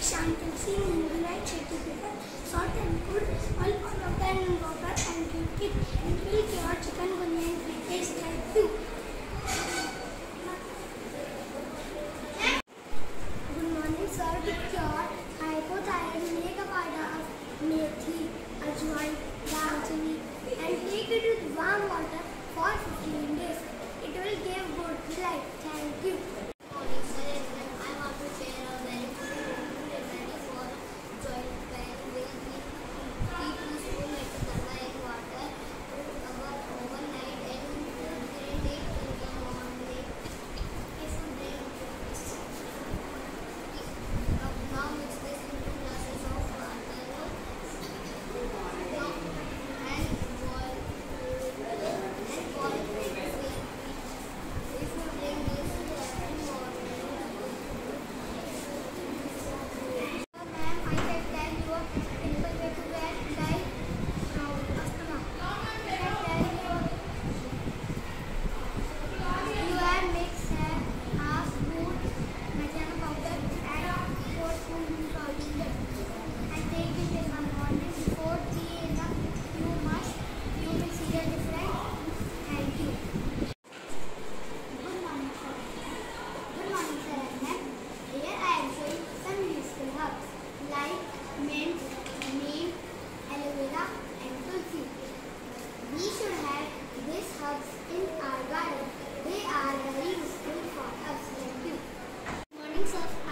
想不进。these herbs in our garden. They are very useful for us like you. Morning, sir.